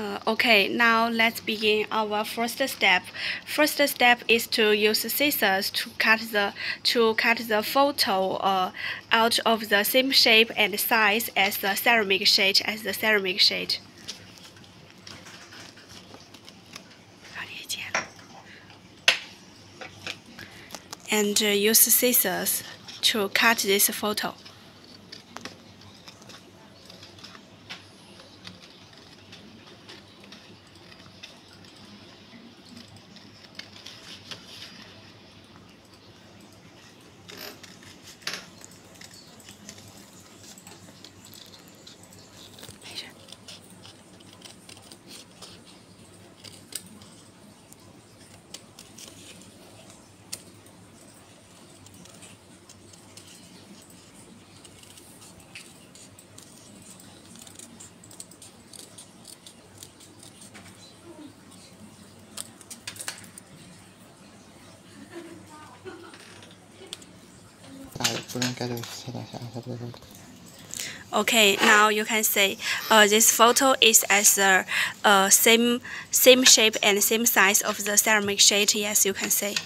Uh, okay, now let's begin our first step. First step is to use scissors to cut the to cut the photo uh, out of the same shape and size as the ceramic sheet as the ceramic sheet. And uh, use scissors to cut this photo. Okay, now you can see uh, this photo is as the uh, same same shape and same size of the ceramic sheet. Yes, you can see.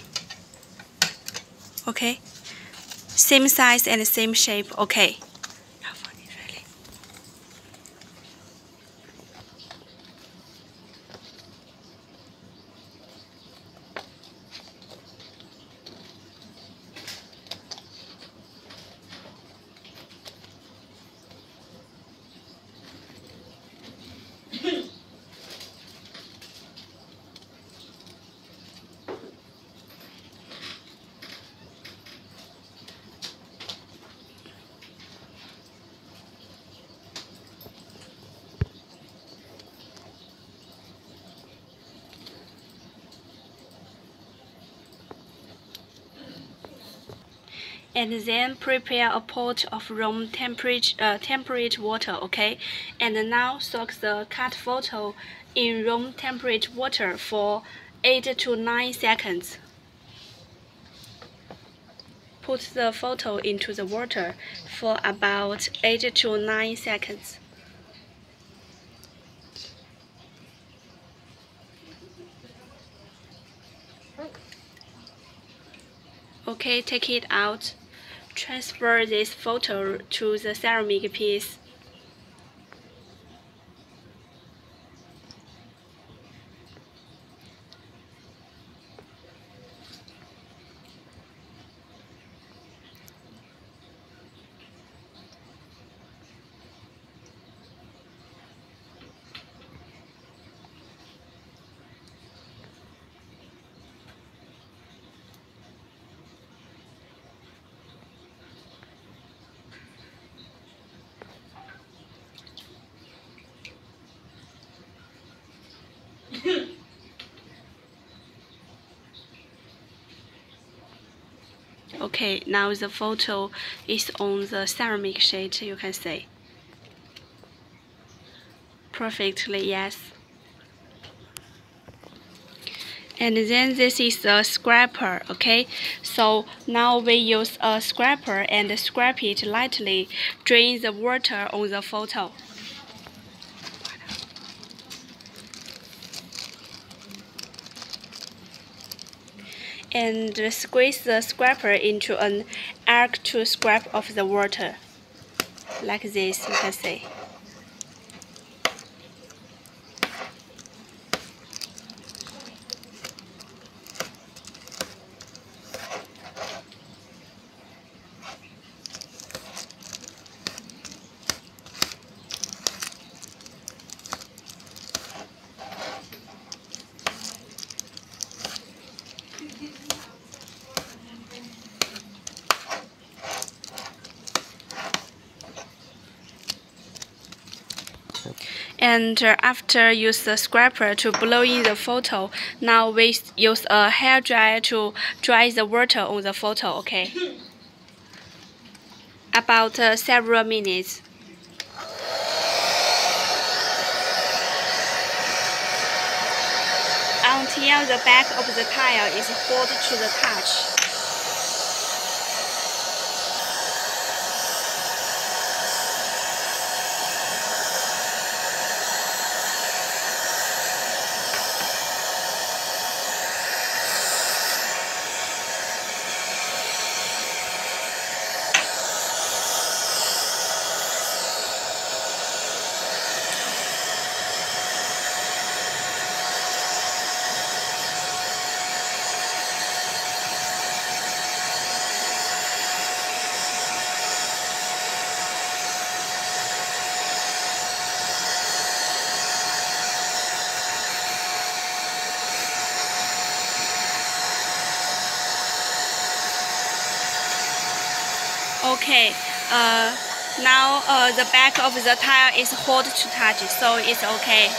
Okay, same size and same shape. Okay. And then prepare a pot of room temperature uh, temperate water okay? And now soak the cut photo in room temperature water for 8 to 9 seconds. Put the photo into the water for about 8 to 9 seconds. Okay, take it out. Transfer this photo to the ceramic piece. Okay now the photo is on the ceramic sheet you can see perfectly yes. And then this is a scraper okay? So now we use a scraper and scrape it lightly drain the water on the photo and squeeze the scraper into an arc to scrape off the water. Like this, you can see. And after use the scraper to blow in the photo, now we use a hair dryer to dry the water on the photo, okay? About uh, several minutes. Until the back of the tile is hot to the touch. Okay. Uh, now uh, the back of the tire is hard to touch, so it's okay.